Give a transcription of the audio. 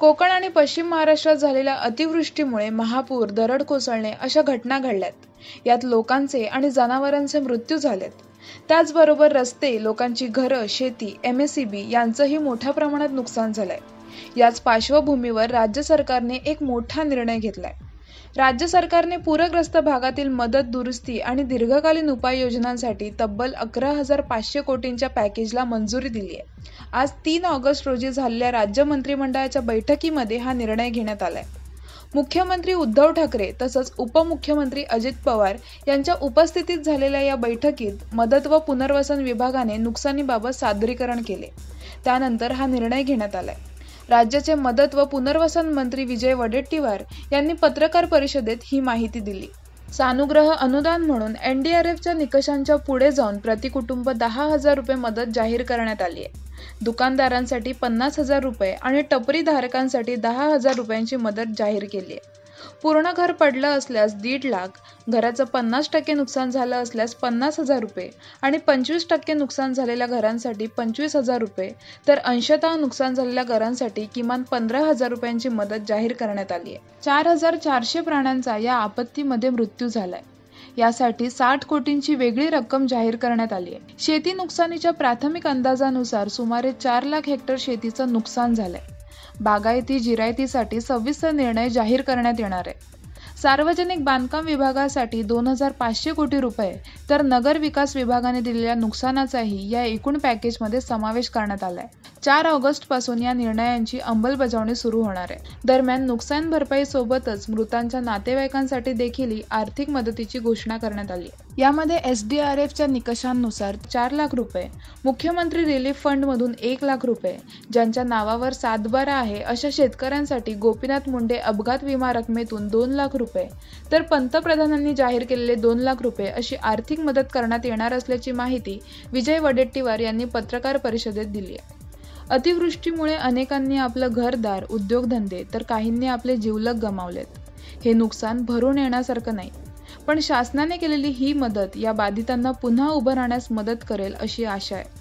कोकण आणि पश्चिम महाराष्ट्रात झालेल्या अतिवृष्टीमुळे महापूर दरड कोसळणे अशा घटना घडल्यात. यात लोकांचे आणि जनावरांचे मृत्यू झालेत. त्याचबरोबर रस्ते लोकांची घरं शेती एम एस सी बी यांचंही मोठ्या प्रमाणात नुकसान झालंय. याच पार्श्वभूमीवर राज्य सरकारने एक मोठा निर्णय घेतलाय. राज्य सरकारने पूरग्रस्त भागातील मदत दुरुस्ती आणि दीर्घकालीन उपाययोजनांसाठी तब्बल अकरा हजार पाचशे कोटींच्या पॅकेजला मंजुरी दिली आहे. आज तीन ऑगस्ट रोजी झालेल्या राज्य मंत्रिमंडळाच्या बैठकीमध्ये हा निर्णय घेण्यात आलाय. मुख्यमंत्री उद्धव ठाकरे तसंच उपमुख्यमंत्री अजित पवार यांच्या उपस्थितीत झालेल्या या बैठकीत मदत व पुनर्वसन विभागाने नुकसानीबाबत सादरीकरण केले. त्यानंतर हा निर्णय घेण्यात आलाय. राज्याचे मदत व पुनर्वसन मंत्री विजय वडेट्टीवार यांनी पत्रकार परिषदेत ही माहिती दिली. सानुग्रह अनुदान म्हणून एनडीआरएफच्या निकषांच्या पुढे जाऊन प्रतिकुटुंब दहा हजार रुपये मदत जाहीर करण्यात आली आहे. दुकानदारांसाठी पन्नास हजार रुपये आणि टपरी धारकांसाठी दहा हजार रुपयांची मदत जाहीर केली आहे. पूर्ण घर पडलं असल्यास दीड लाख घराचं पन्नास टक्के नुकसान झालं असल्यास पन्नास हजार रुपये आणि पंचवीस टक्के नुकसान झालेल्या घरांसाठी पंचवीस हजार रुपये तर अंशतः नुकसान झालेल्या घरांसाठी किमान पंधरा हजार रुपयांची मदत जाहीर करण्यात आली आहे. चार हजार चारशे प्राण्यांचा या आपत्तीमध्ये मृत्यू झालाय. यासाठी साठ कोटींची वेगळी रक्कम जाहीर करण्यात आली आहे. शेती नुकसानीच्या प्राथमिक अंदाजानुसार सुमारे चार लाख हेक्टर शेतीचं नुकसान झालंय. बागायती जिरायतीसाठी सविस्तर निर्णय जाहीर करण्यात येणार आहे. सार्वजनिक बांधकाम विभागासाठी दोन हजार पाचशे कोटी रुपये तर नगर विकास विभागाने दिलेल्या नुकसानाचाही या एकूण पॅकेजमध्ये समावेश करण्यात आलाय. चार ऑगस्टपासून या निर्णयांची अंमलबजावणी सुरू होणार आहे. दरम्यान नुकसान भरपाई सोबतच मृतांच्या नातेवाईकांसाठी देखील आर्थिक मदतीची घोषणा करण्यात आली यामध्ये एस डी आर एफच्या निकषांनुसार चार लाख रुपये मुख्यमंत्री रिलीफ फंड मधून एक लाख रुपये ज्यांच्या नावावर सातबारा आहे अशा शेतकऱ्यांसाठी गोपीनाथ मुंडे अपघात विमा रकमेतून दोन लाख रुपये तर पंतप्रधानांनी जाहीर केलेले दोन लाख रुपये अशी आर्थिक मदत करण्यात येणार असल्याची माहिती विजय वडेट्टीवार यांनी पत्रकार परिषदेत दिली आहे. अतिवृष्टीमुळे अनेकांनी आपलं घरदार उद्योगधंदे तर काहींनी आपले जीवलग गमावलेत. हे नुकसान भरून येण्यासारखं नाही. पण शासनाने केलेली ही मदत या बाधितांना पुन्हा उभं राहण्यास मदत करेल अशी आशा आहे.